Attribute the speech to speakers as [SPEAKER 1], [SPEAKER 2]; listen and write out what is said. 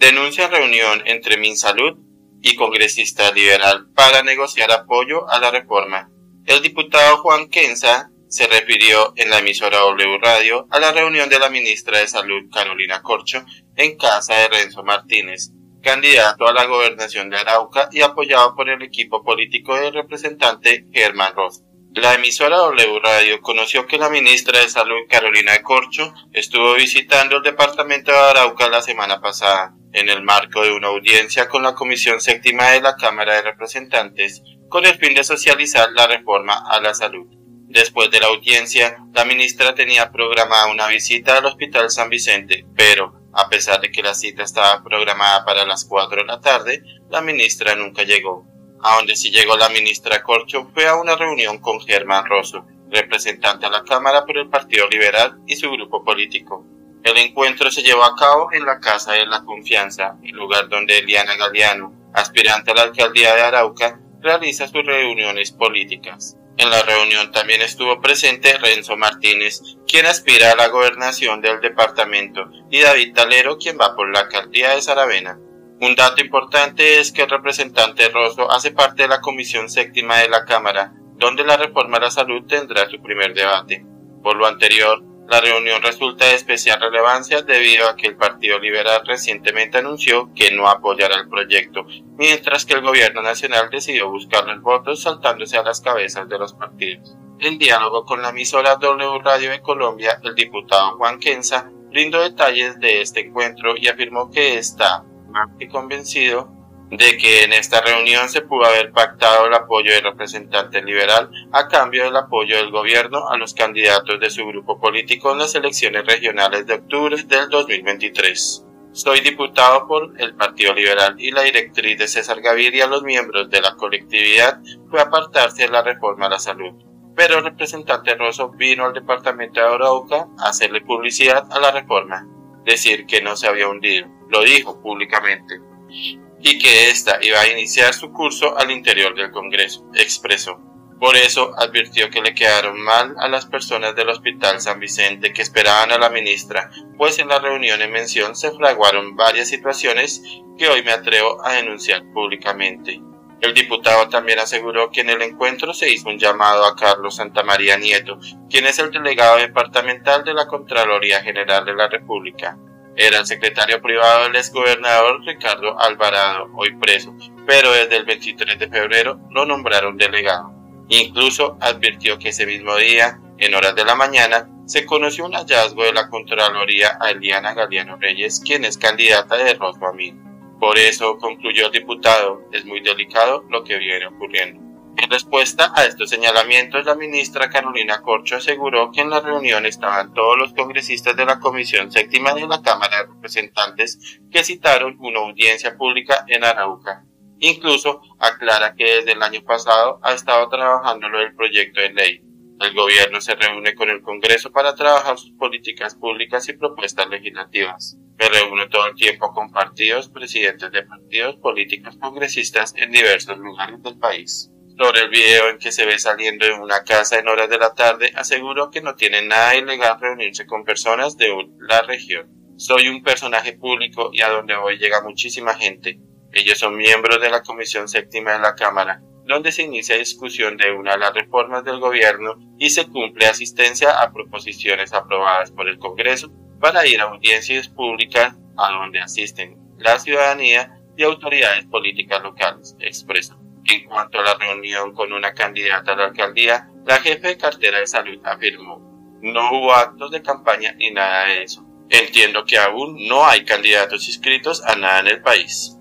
[SPEAKER 1] denuncia reunión entre Minsalud y congresista liberal para negociar apoyo a la reforma. El diputado Juan Kenza se refirió en la emisora W Radio a la reunión de la ministra de Salud Carolina Corcho en casa de Renzo Martínez, candidato a la gobernación de Arauca y apoyado por el equipo político del representante Germán Ross. La emisora W Radio conoció que la ministra de Salud Carolina Corcho estuvo visitando el departamento de Arauca la semana pasada en el marco de una audiencia con la Comisión Séptima de la Cámara de Representantes con el fin de socializar la reforma a la salud. Después de la audiencia, la ministra tenía programada una visita al Hospital San Vicente, pero, a pesar de que la cita estaba programada para las 4 de la tarde, la ministra nunca llegó. A donde sí llegó la ministra Corcho fue a una reunión con Germán Rosso, representante a la Cámara por el Partido Liberal y su grupo político. El encuentro se llevó a cabo en la Casa de la Confianza, el lugar donde Eliana Galeano, aspirante a la alcaldía de Arauca, realiza sus reuniones políticas. En la reunión también estuvo presente Renzo Martínez, quien aspira a la gobernación del departamento, y David Talero, quien va por la alcaldía de Saravena. Un dato importante es que el representante Rosso hace parte de la Comisión Séptima de la Cámara, donde la reforma a la salud tendrá su primer debate. Por lo anterior, la reunión resulta de especial relevancia debido a que el Partido Liberal recientemente anunció que no apoyará el proyecto, mientras que el gobierno nacional decidió buscar los votos saltándose a las cabezas de los partidos. En diálogo con la emisora W Radio de Colombia, el diputado Juan Kenza brindó detalles de este encuentro y afirmó que está más que convencido de que en esta reunión se pudo haber pactado el apoyo del representante liberal a cambio del apoyo del gobierno a los candidatos de su grupo político en las elecciones regionales de octubre del 2023. Soy diputado por el Partido Liberal y la directriz de César Gaviria a los miembros de la colectividad fue apartarse de la reforma a la salud. Pero el representante Rosso vino al departamento de Arauca a hacerle publicidad a la reforma, decir que no se había hundido, lo dijo públicamente y que ésta iba a iniciar su curso al interior del Congreso, expresó. Por eso advirtió que le quedaron mal a las personas del Hospital San Vicente que esperaban a la ministra, pues en la reunión en mención se fraguaron varias situaciones que hoy me atrevo a denunciar públicamente. El diputado también aseguró que en el encuentro se hizo un llamado a Carlos Santamaría Nieto, quien es el delegado departamental de la Contraloría General de la República, era el secretario privado del exgobernador Ricardo Alvarado, hoy preso, pero desde el 23 de febrero lo nombraron delegado. Incluso advirtió que ese mismo día, en horas de la mañana, se conoció un hallazgo de la Contraloría a Eliana Galeano Reyes, quien es candidata de Rosmo Por eso, concluyó el diputado, es muy delicado lo que viene ocurriendo. En respuesta a estos señalamientos, la ministra Carolina Corcho aseguró que en la reunión estaban todos los congresistas de la Comisión Séptima de la Cámara de Representantes que citaron una audiencia pública en Arauca. Incluso aclara que desde el año pasado ha estado trabajando del proyecto de ley. El gobierno se reúne con el Congreso para trabajar sus políticas públicas y propuestas legislativas. Me reúne todo el tiempo con partidos, presidentes de partidos, políticos congresistas en diversos lugares del país. Sobre el video en que se ve saliendo de una casa en horas de la tarde, aseguro que no tiene nada ilegal reunirse con personas de la región. Soy un personaje público y a donde voy llega muchísima gente. Ellos son miembros de la Comisión Séptima de la Cámara, donde se inicia discusión de una de las reformas del gobierno y se cumple asistencia a proposiciones aprobadas por el Congreso para ir a audiencias públicas a donde asisten la ciudadanía y autoridades políticas locales, expresó. En cuanto a la reunión con una candidata a la alcaldía, la jefe de cartera de salud afirmó, no hubo actos de campaña ni nada de eso. Entiendo que aún no hay candidatos inscritos a nada en el país.